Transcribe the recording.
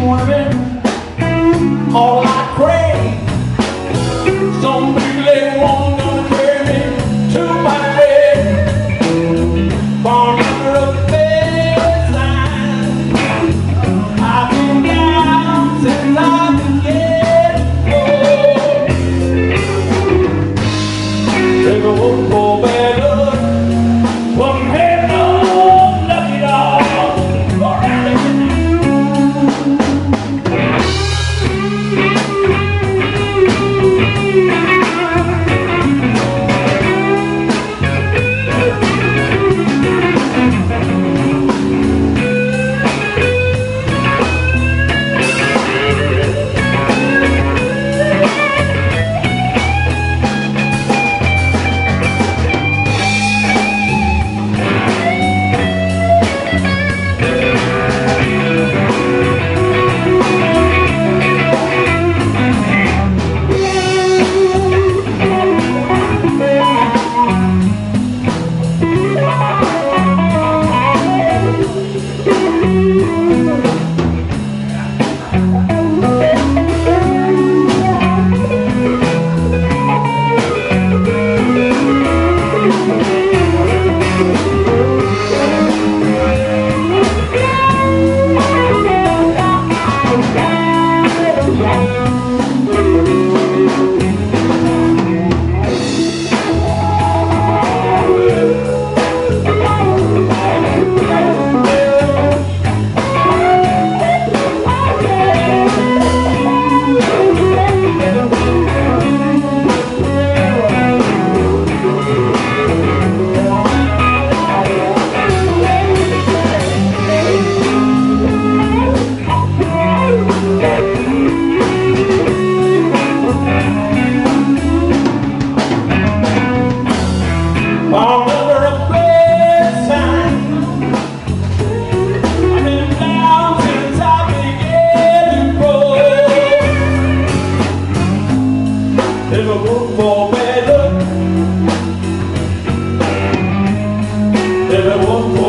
morning. All